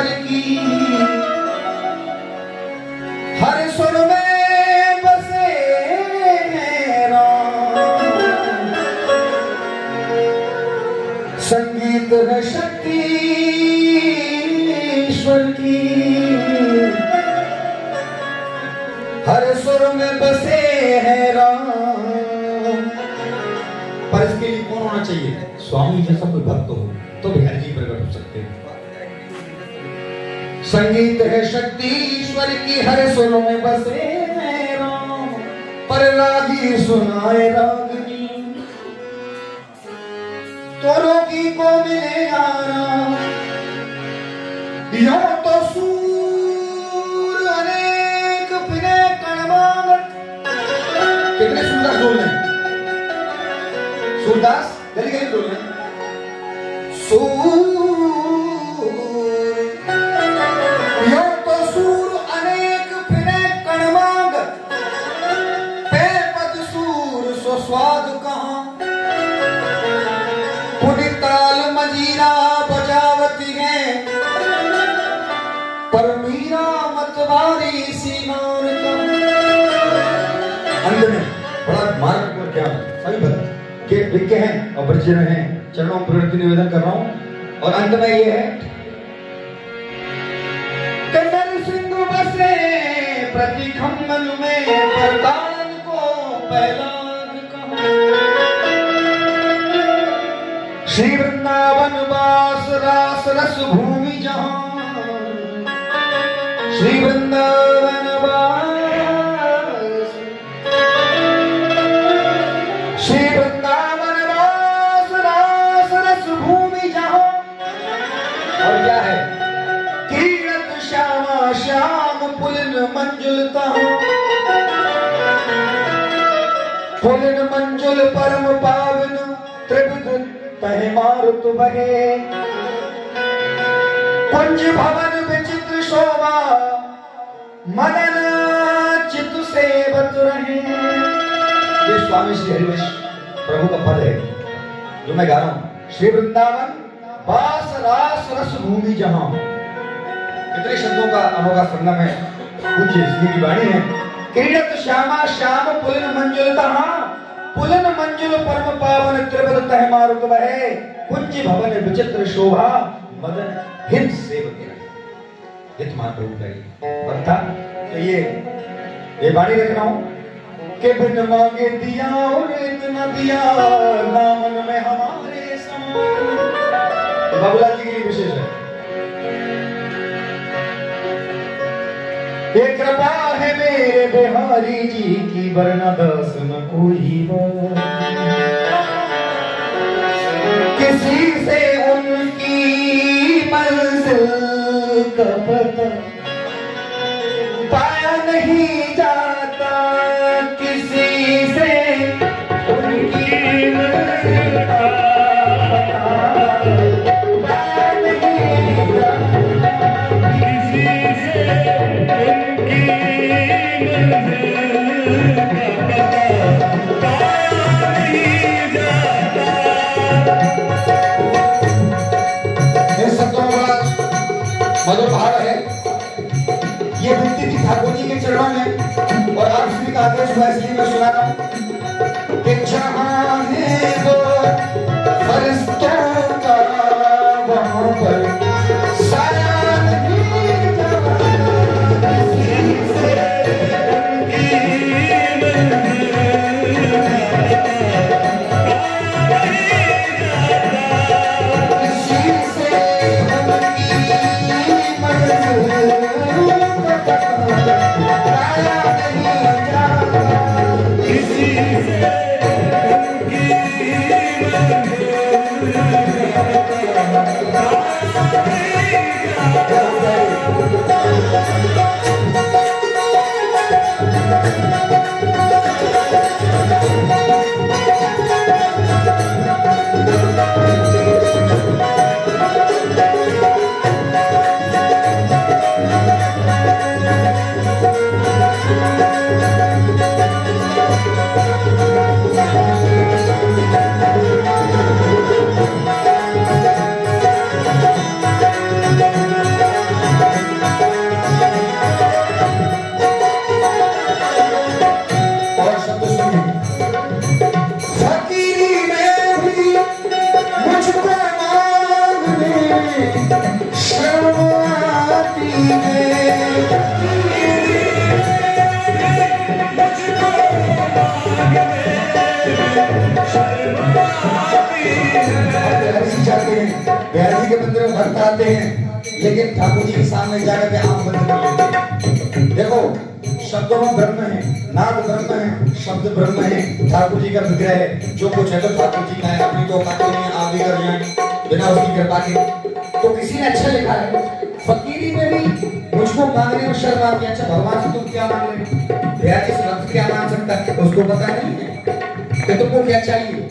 ईश्वर की। हर सुर में बसे संगीत शक्ति ईश्वर की। हर सुर में बसे हैं राम। पर इसके लिए कौन होना चाहिए? स्वामी जैसा कोई भक्त हो तो बिहार जी प्रकट हो सकते हैं। संगीत है शक्ति, ईश्वर की हर सुर में बसे राम। पर रागी सुनाए रागनी तो रोगी को मिले आराम। यो तो सूर अनेक फिरे कणवांगत कितने सूरदास बोल रहे सूरदास गली गली बोल रहे सूर अंत में बड़ा मार्ग और क्या? सभी भक्त के विज्ञ हैं और परिचय हैं। चरणों प्रवृत्ति निवेदन कर रहा हूँ। और अंत में ये है कंदर सिंह बसे प्रति खम्बन में परदान को पहलान कहा। श्री वृंदावन वास रास रस भूमि जहाँ श्री वृंदावन श्री वृंदावन रास भूमि कीरत श्यामा श्याम पुलिन मंजुलता मंजुल परम पावन त्रिविध तह मारुत बहे कुंज भवन विचित्र शोभा मदन चित सेवत रहे। ये स्वामी श्री हरिवंश प्रभु का पद है, जो मैं गा रहा हूँ। श्री वृंदावन, बास, रास, रस, भूमि, जहाँ। कितने शब्दों का अनोखा संगम है कुछ इसकी वाणी है। किरणत श्यामा, श्याम, पुलिन मंजुल तहा। पुलिन मंजुल परम पावन त्रिपद तह मारुत बहे कुंज भवन विचित्र शोभा, मदन हित सेवक हित मान प्रभु करी बनता तो ये ये वाणी रख रहा हूँ। के बिन मांगे दिया और इतना दिया, नामन में हमारे ये बाबूलाल जी के लिए विशेष है। ये कृपा है मेरे बिहारी जी की, वरना दस न कोई बात। किसी से उनकी मंजिल का पता पाया नहीं जाता किसी से। मंदिर आते हैं, लेकिन ठाकुर जी के सामने जाकर के आँख बंद कर लेते हैं। देखो, शब्दों में ब्रह्म है, नाद ब्रह्म है, शब्द ब्रह्म है। ठाकुर जी का विग्रह है, जो कुछ है तो ठाकुर जी का है, अपनी तो औकात नहीं आप भी कर जाए, बिना उसकी कृपा के। तो किसी ने अच्छा लिखा है। फकीरी में भी मुझको मांगने में शर्म आती है। अच्छा भगवान से तुम क्या मांग रहे हो? भैया भक्त क्या मांग सकता है? उसको पता नहीं है। कि तुमको क्या चाहिए?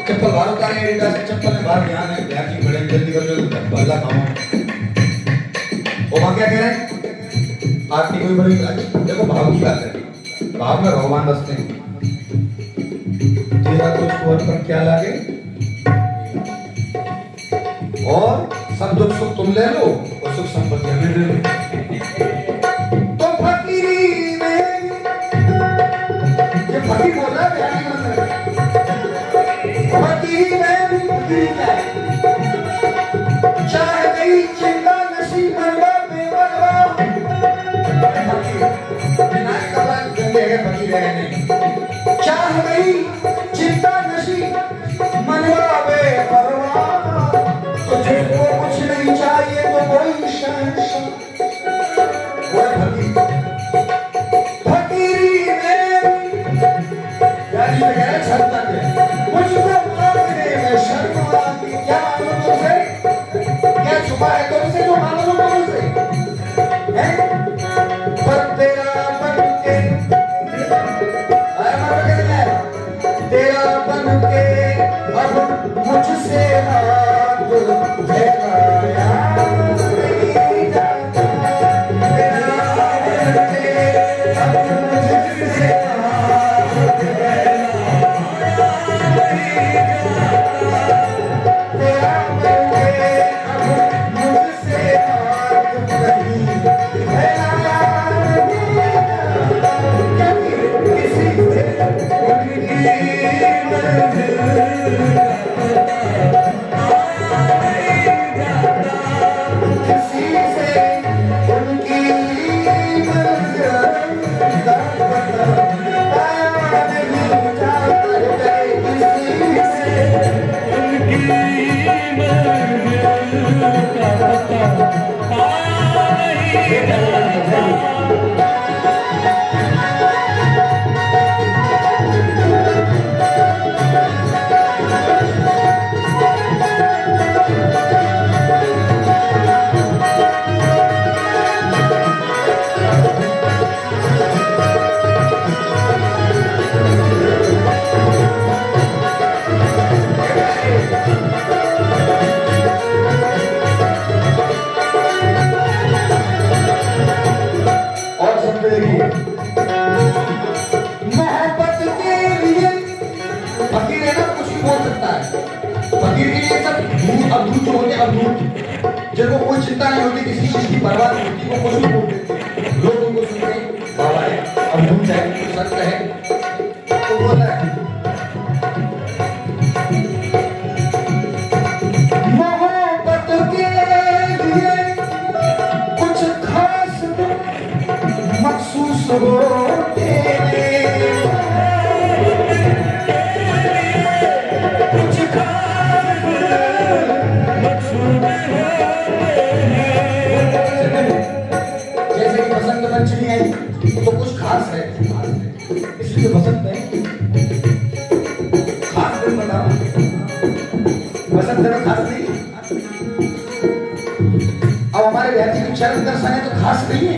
चप्पल बाहर उतारे एडिडास की चप्पल। में बाहर ध्यान है भैया जी बड़े जल्दी कर लो बल्ला खाओ वो वहाँ क्या कह रहे हैं? आरती कोई बड़ी देखो भाव की बात है। भाव में भगवान बसते हैं। तेरा तो स्वर पर क्या लागे? और सब दुख सुख तुम ले लो, और सुख संपत्ति हमें दे दो। तो फकीरी में ये फकीर बोल रहा है चाहे कई चिंता नसी बंद भी है फकीर के लिए सब धूत अद्भुत जो होते हैं जिनको कोई चिंता नहीं होती, किसी चीज़ की परवाह नहीं होती, वो कुछ बोल देते लोग उनको सुनते हैं, बाबा है अद्भुत है, सत्य है।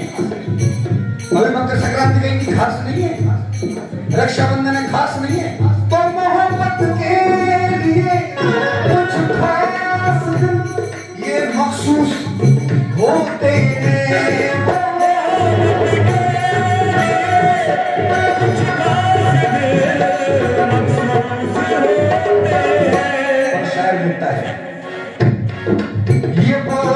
अभी मकर संक्रांति का इनकी खास नहीं है। रक्षाबंधन है खास नहीं है। तो मोहब्बत के लिए कुछ खास ये मखसूस होते हैं। है। ये बहुत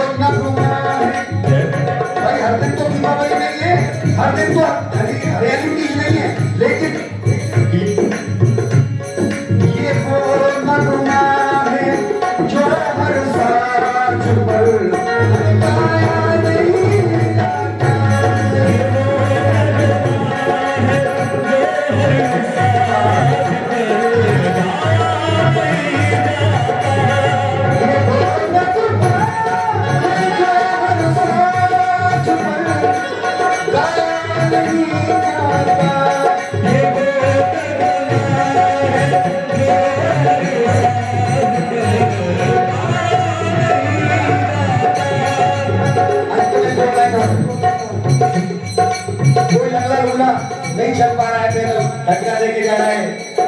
है फिर ढकना लेके रहा है।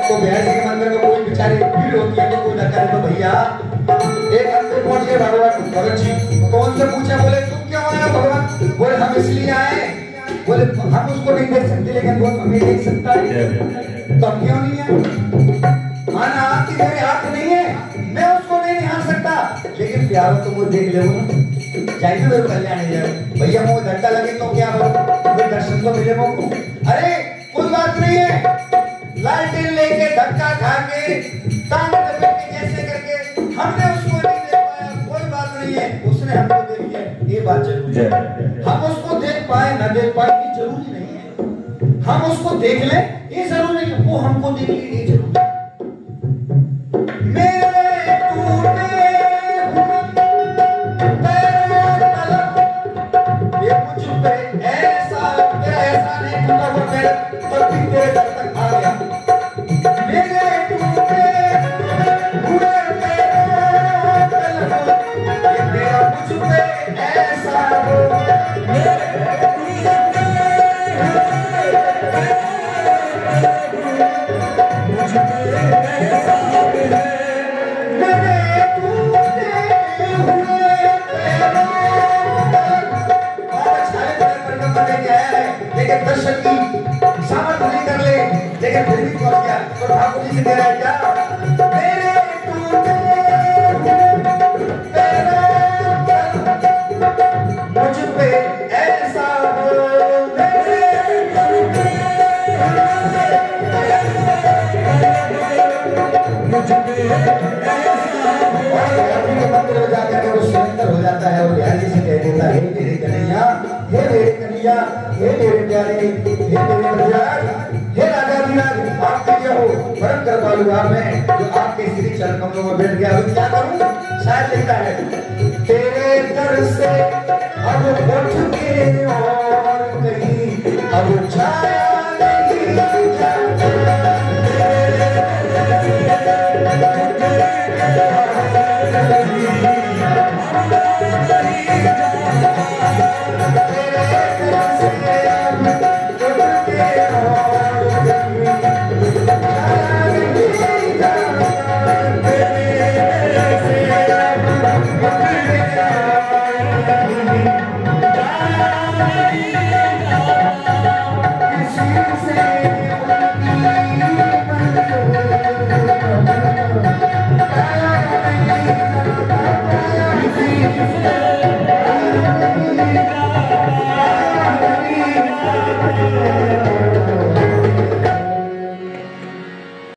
तो बिहार के मंदिर में कोई बेचारी भीड़ होती है तो कोई धक्का नहीं तो भैया एक अंदर पहुँच गए भगवान। भगत जी तो उनसे पूछे बोले तुम क्यों आया भगवान? बोले हम इसलिए आए बोले हम उसको नहीं देख सकते लेकिन वो हमें देख सकता है। तो क्यों नहीं है? माना आपकी मेरे हाथ नहीं है मैं उसको नहीं निहार सकता। लेकिन प्यार तो वो देख ले जाइए मेरे कल्याण भैया मुझे धक्का लगे तो क्या करो? दर्शन तो मिले मुझको अरे नहीं है। लालटेन लेके धक्का खा के टांग दबे करके हमने उसको नहीं देख पाया कोई बात नहीं है। उसने हमको दे दिया। ये बात ज़रूरी है। हम उसको देख पाए ना देख पाए ये ज़रूरी नहीं है। हम उसको देख ले ये ज़रूरी नहीं वो हमको देख ले लेकिन दर्शन की सामर्थ्य नहीं कर ले लेकिन फिर भी क्या ठाकुर जी से कह रहा है। कन्हैया हे मेरे प्यारे, हे मेरे प्रजाग हे राजा धीराज आपके लिए हो परम कृपालु आप हैं जो आपके श्री चरण कमलों में बैठ गया। हूँ क्या करूँ? शायद लिखता है, तेरे दर से अब उठ के और कहीं, अब छाया